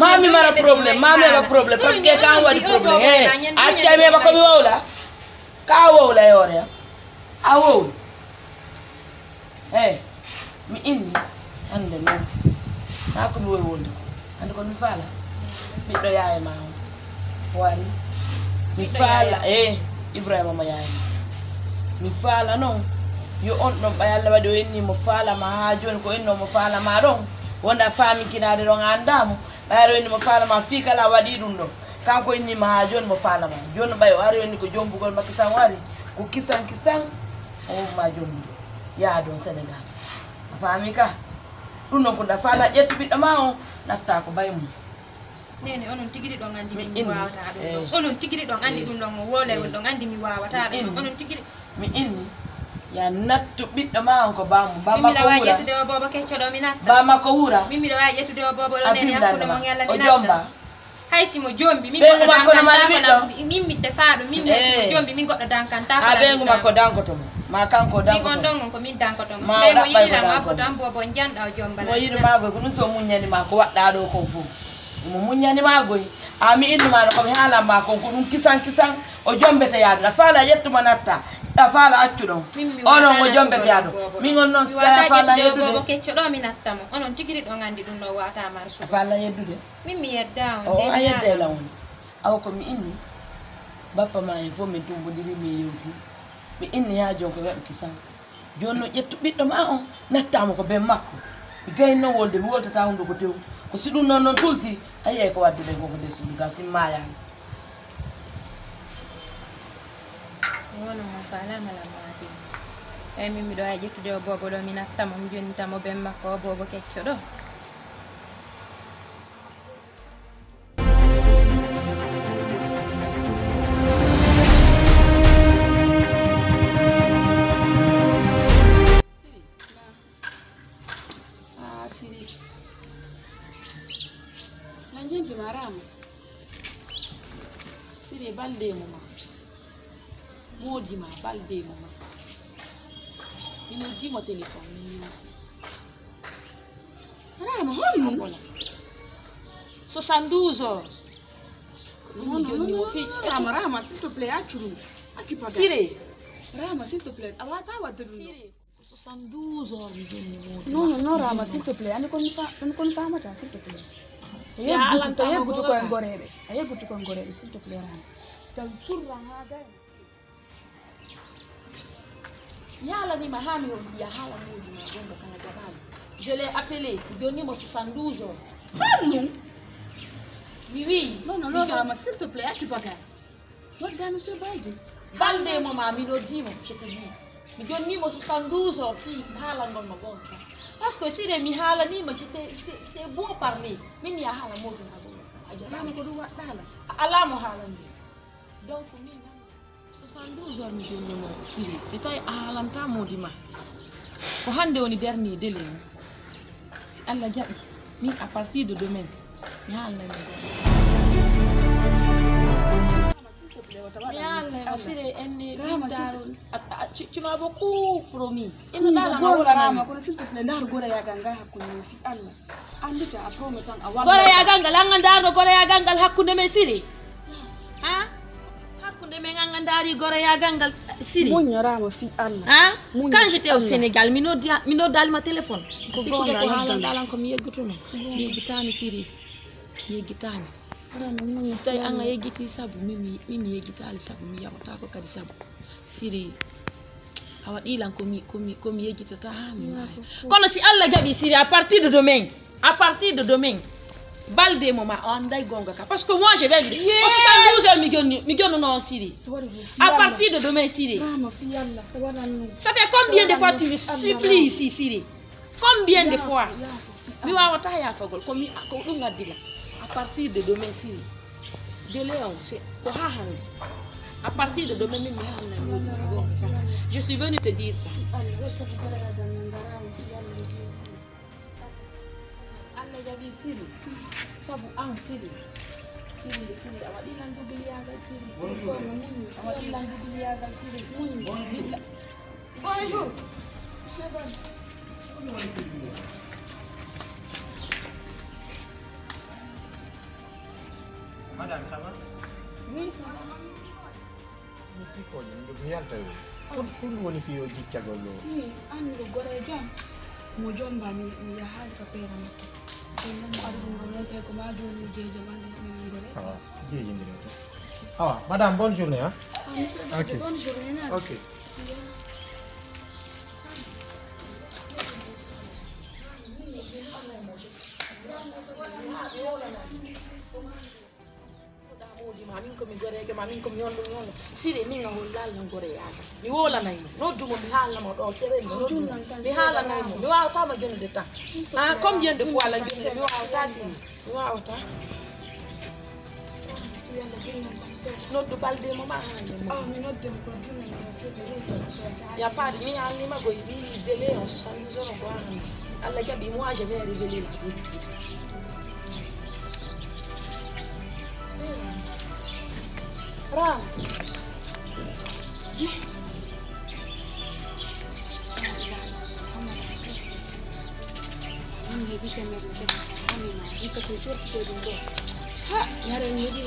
mami mara problème mami heɓa probléme par ce que kan waɗi probléme accami heɓa komi wowla ka wowla yoore am a wowla e mi inni. Hande noon ha komi wowi wonde ko hande kono mi faala ɓiɗɗo yaye ma o wari mi faala e ibrahima mo yaye ma mi faala noon yo on ɗon ɓay allah waɗi o innimo faalama ha joni ko innomo faalama ɗon wonda fami ɗon a andamo ɓayar o inni mo faalama fi kala waɗi ɗum ɗo kanko innima ha joni mo faalama joni ɓay o ari inni ko jombugol ma makisan wari ko kisan kisan o wumma jombude yaa don sénégal a faami ka ɗum noon ko nda faala ƴettu ɓiɗɗo ma o natta ko bay mum nene onon tigiri ɗon andi Mi mi wawata ɗum Eh. ɗon onon tigiri ɗon andi dum ɗum ɗon o wolewol do ɗon andi mi wawata do ɗum ɗon onon tigiri mi inni ya nattu ɓiɗɗo ma on ko ko wura ƴettude o bobo kecco do mi natta bama ko wura min miɗa wawi ƴettude o bobo ɗo a nene hakkude mo o mi natta hay simo jombi min goɗɗo dankantako ɓiɗɗo? min mitte faaɗum min simo jombi min goɗɗo dankantako ha ɓeygu makko dankotomo ma kanko danko on ɗon on ko min dankotomo so tawi mo ko yiɗilam abbo tan bobo janɗa o jombala mo yiɗi magoy ko ɗum so muññanima ko waɗɗa ɗo kon fof mo muññanimagoy a mi innumano komi haalanma kon ko ɗum kisan kisan o jombete yaade ɗa faala ƴettuma natta ɗa faala accu ɗon Min mi onon wawata o jombete yaado bobo ɗo. min on noon mi so tawi a wawata faala ƴettude o bobo yeddude kecco ɗo mi nattamo. Onon tigiri ɗon andi ɗum ɗo watama a suudu faala yeddude min mi yedda on o nde a mi yedde haala. la woni awa komi inni. Bappa ma en fof min tumbodiri min yewti. Mi inni ha jon ko waɗi kisan joni noon ƴettu ɓiɗɗo ma on. Nattama ko ben makko. Mi gayno wolde mi woltata hunde ko tew. Ko si ɗum noon noon tulti a yiyay ko wadde koko nder suudu ga simmayani wono mo falama lammaɗi eyi min miɗo wawi ƴettude o bobo ɗo mi nattamo mi jonitamo ben makko o bobo kecco ɗo. Nanjinji marama. Siri Mwen ou di man, bal de mwen. Mwen ou di mwen telefon mwen. Anay, mwen hon nou? Sosanduzo. No, no, no, no, no. Rama, Rama, s'il te plaît, achuru. Akipaga. Sire. Rama, s'il te plaît. Awata waduru. Sire. Sosanduzo mjini non No, no, Rama, s'il te plaît. Ah, Anikonifama cha, s'il te plaît. Aye gutu kwa Rama. Yala ni mahami yahala muji magombo kana jamani. Je l'ai appelé, donnez-moi 72 ans. Ah non Oui, oui. Non, non, non, maman, s'il te plaît, tu bagarres. Regarde, monsieur Biden. Balde, maman, mino dimo, je te dis. Mi donnez-moi 72 ans, fille, hala ngon magombo. Parce que si de mi hala ni, j'étais beau à parler. Mais ni hala muji magombo. Ala mo hala ni. Donc, ni. 72 heures mi jonnimo siri si tawi a haalanta modi ma ko hande woni dernier délai mum si allah jaɓi min à partir de demain mi haalnami s'il te plaît wata mi haalnama sire enne tu m'as beaucoup promis ino ina ɗalama gonga rama wolanami kono s'il te plaît ndar gora yagal ngal hakkude men fi allah andita a promet tan a walla goroyagal ngal an gandarno goroyagal ngal hakkude men siri ha hakkude men an gandari goroyagal ngal siri muña rama fi allah? Mun Quand j'étais au. Sénégal, mi noddi mi noddali ma téléphone. Ko Sikkude ko haalandalan ko mi yeggutuno. Mi yeggitani siri. Mi yeggitani. So tawi an a yeggiti sabu min mi yeggitali sabu mi yaɓata ko kadi sabu. Siri a waɗilan komi komi komi yeggitata ha mi maya. Kono si Allah jaɓi siri à partir de demain, à partir de demain. Balde mo ma o anday gonga ka. Parce que moi je vais lui dire. Parce que 72 heures mi jonni mi jonno non siri. À partir de demain waɗanno Ça fait combien de fois tu me supplies ici, Siri? Combien de fois? Mi wawata yafagol ko mi ko ɗum gaddila à partir de demain Siri. Délai on c'est ko ha hande à partir de demain mi je suis venu te dire ça Jaɓi Siri. Sabu an Siri. Siri Siri. A waɗilan dubiliyagal Siri. A waɗilan dubiliyagal Siri. Bonjour madame ça va Oui, ça va. mi tikkoje mi ɗo yalta yo kon ɗum woni fi o jiccagol ɗo ni anduɗo gore jam. Mo mi mi yahaali ka makko Ah, dia jam dia tu. Ah, madam, bonne journée. Hein? Ah, monsieur, okay. bonne journée. Ok. Yeah. di mamin di mi goreke mamin ko mi yonɗo mi yonɗo siri min a hollalla goreyaka mi di noddumo mi haalnamo ɗo terende mi haalanaymo mi wawatama jonde tan a comme yende di ala jonde mi wawata sini mi wawata noddu ɓaldemo ma ya paade mi haalnima di wi délai on 70 heures o ko haalani allah jaaɓi moi je vais révéler di politique Ram. an heeɓi temedde seɗa amina hikka ko sortite ɗum ɗo ha yare mi heeɓi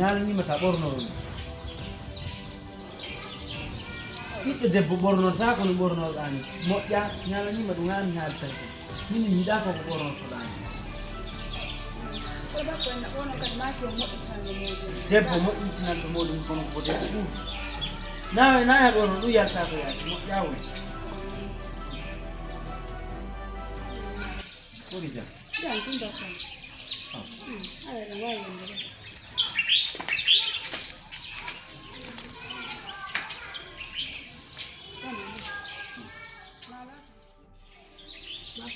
mamma iride ñalanimata ɓornoro ɗum ɓiɗɗo debbo ɓornota kono ɓornoɗani moƴƴa ñalanima ɗum hani haali tati min yiɗa koko ɓornotoɗani wono kadi maki o moƴƴitanno moƴƴi debbo moƴƴitinanɗo muɗum kono ko de suudu nawe nayi ha ɓorno ɗum yalta ko yaasi moƴƴa woni ɓuri jam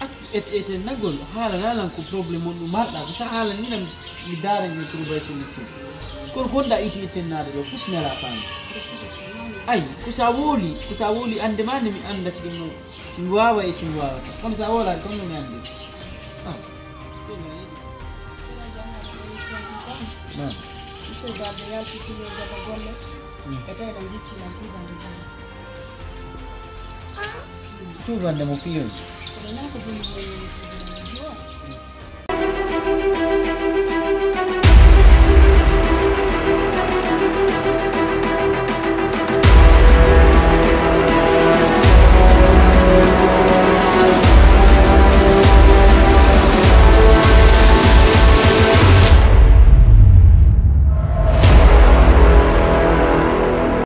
lannini ɗo ɗo ɗo miɗo woni ɗo e ande miɗo fala ɓiɗɗo ha fittiti ɗo. Mi wiyatami ɗo. Sai so nani debbo ko dewgal mo ko ɓiɗɗo. So ala ɓiɗɗo ara ala garanti ka dewgal mo. pelle Joni noon miɗo fala ɓiɗɗo ɗo mi wiyatami nden bonnere ɗum tan mi yaani. Mi fami. O kadi ete ete nagol haala nalan ko probléme on ɗum marɗa ko sa haala ni nam mi daara ni trouvé solution kono gonɗa iti itennade ɗo fus nela faami ay ko sa wooli ko sa wooli ande ma nde mi anda sigi no simi wawa e simi wawata kono sa wolade comme no mi andi Ah. Balde yaltitino daga golle. E tawi ɗo jiccinan tubande golle. tubande mo piyon Kailangan ko din